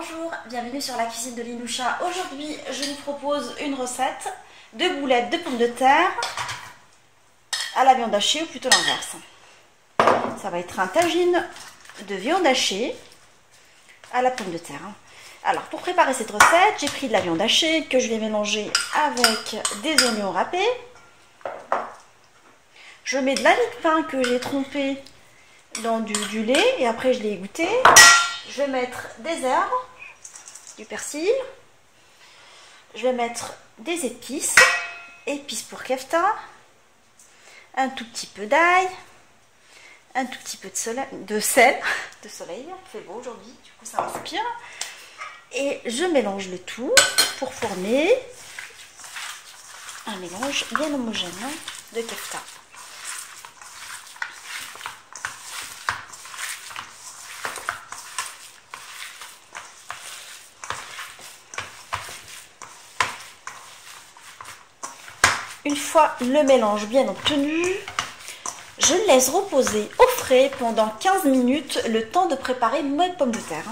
Bonjour, bienvenue sur la cuisine de Linoucha. Aujourd'hui, je vous propose une recette de boulettes de pommes de terre à la viande hachée ou plutôt l'inverse. Ça va être un tagine de viande hachée à la pomme de terre. Alors, pour préparer cette recette, j'ai pris de la viande hachée que je vais mélanger avec des oignons râpés. Je mets de la mie de pain que j'ai trompé dans du, du lait et après je l'ai goûté. Je vais mettre des herbes, du persil. Je vais mettre des épices, épices pour kefta, un tout petit peu d'ail, un tout petit peu de, soleil, de sel, de soleil, il fait beau aujourd'hui, du coup ça inspire. Et je mélange le tout pour former un mélange bien homogène de kefta. Une fois le mélange bien obtenu, je laisse reposer au frais pendant 15 minutes le temps de préparer mes pommes de terre.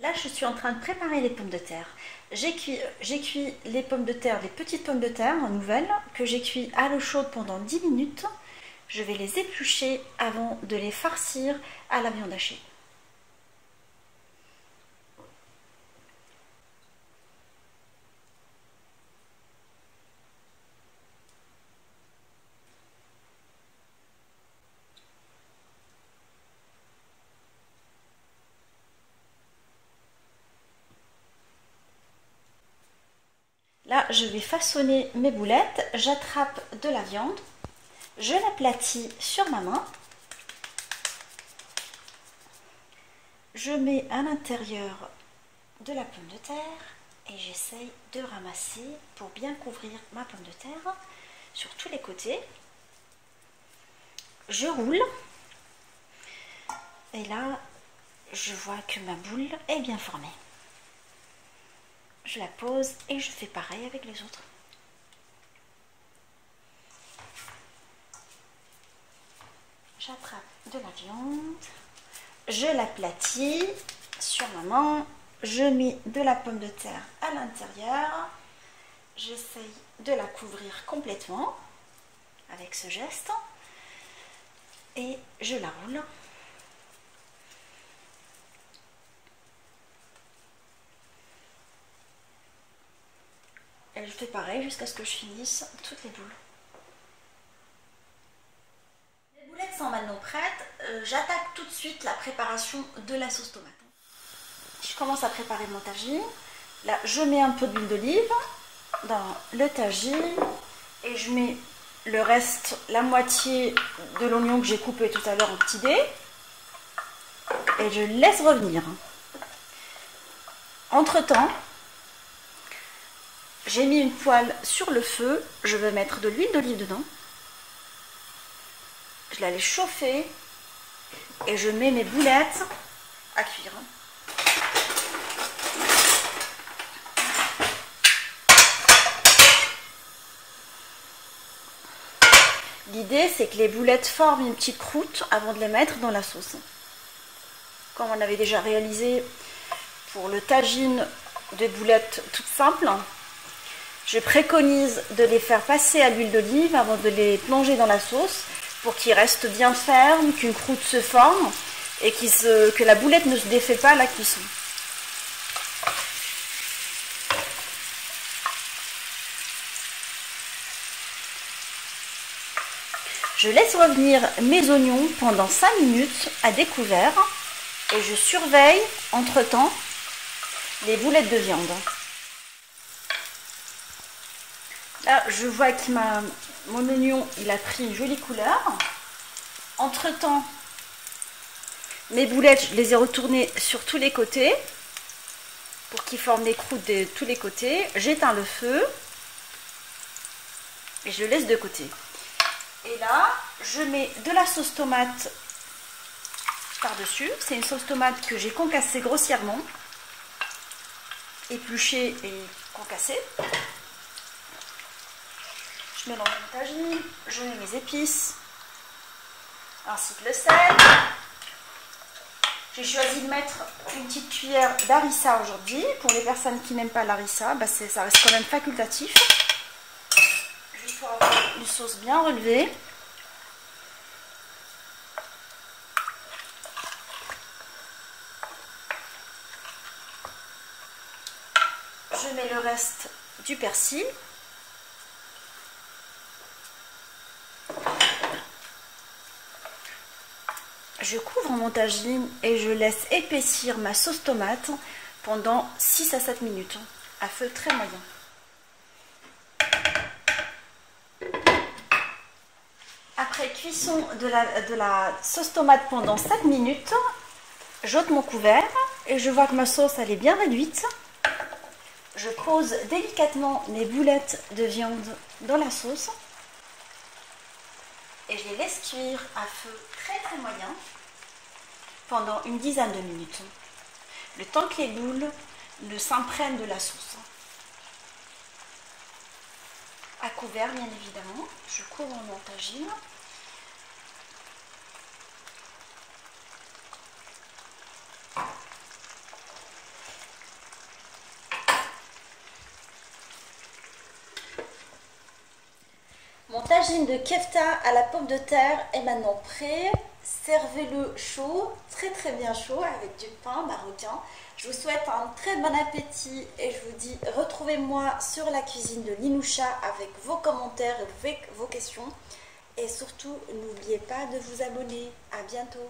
Là, je suis en train de préparer les pommes de terre. J'ai cuit, les pommes de terre, les petites pommes de terre nouvelles, que j'ai cuit à l'eau chaude pendant 10 minutes. Je vais les éplucher avant de les farcir à la viande hachée. Là, je vais façonner mes boulettes. J'attrape de la viande. Je l'aplatis sur ma main. Je mets à l'intérieur de la pomme de terre et j'essaye de ramasser pour bien couvrir ma pomme de terre sur tous les côtés. Je roule et là, je vois que ma boule est bien formée je la pose et je fais pareil avec les autres. J'attrape de la viande, je l'aplatis sur ma main, je mets de la pomme de terre à l'intérieur, j'essaye de la couvrir complètement avec ce geste et je la roule. Et je fais pareil jusqu'à ce que je finisse toutes les boules. Les boulettes sont maintenant prêtes. Euh, j'attaque tout de suite la préparation de la sauce tomate. Je commence à préparer mon tagine. Là, je mets un peu d'huile d'olive dans le tagine et je mets le reste, la moitié de l'oignon que j'ai coupé tout à l'heure en petits dés et je laisse revenir. Entre temps, j'ai mis une poêle sur le feu, je vais mettre de l'huile d'olive dedans. Je la laisse chauffer et je mets mes boulettes à cuire. L'idée, c'est que les boulettes forment une petite croûte avant de les mettre dans la sauce. Comme on avait déjà réalisé pour le tagine de boulettes toutes simples, je préconise de les faire passer à l'huile d'olive avant de les plonger dans la sauce pour qu'ils restent bien fermes, qu'une croûte se forme et que la boulette ne se défait pas à la cuisson. Je laisse revenir mes oignons pendant 5 minutes à découvert et je surveille entre-temps les boulettes de viande. Je vois que mon oignon, a pris une jolie couleur. Entre-temps, mes boulettes, je les ai retournées sur tous les côtés pour qu'ils forment des croûtes de tous les côtés. J'éteins le feu et je le laisse de côté. Et là, je mets de la sauce tomate par-dessus. C'est une sauce tomate que j'ai concassée grossièrement, épluchée et concassée. Je mélange mon tagine, je mets mes épices, ainsi que le sel. J'ai choisi de mettre une petite cuillère d'harissa aujourd'hui. Pour les personnes qui n'aiment pas l'harissa, bah ça reste quand même facultatif. Juste pour avoir une sauce bien relevée. Je mets le reste du persil. Je couvre mon tagine et je laisse épaissir ma sauce tomate pendant 6 à 7 minutes à feu très moyen. Après cuisson de la, sauce tomate pendant 7 minutes, j'ôte mon couvert et je vois que ma sauce elle est bien réduite. Je pose délicatement mes boulettes de viande dans la sauce et je les laisse cuire à feu très très moyen pendant une dizaine de minutes. Le temps que les boules ne s'imprègnent de la sauce. À couvert bien évidemment, je couvre mon tagine. Mon tagine de kefta à la pomme de terre est maintenant prêt. Servez-le chaud, très très bien chaud, avec du pain marocain. Je vous souhaite un très bon appétit et je vous dis retrouvez-moi sur la cuisine de Linoucha avec vos commentaires et vos questions. Et surtout, n'oubliez pas de vous abonner. À bientôt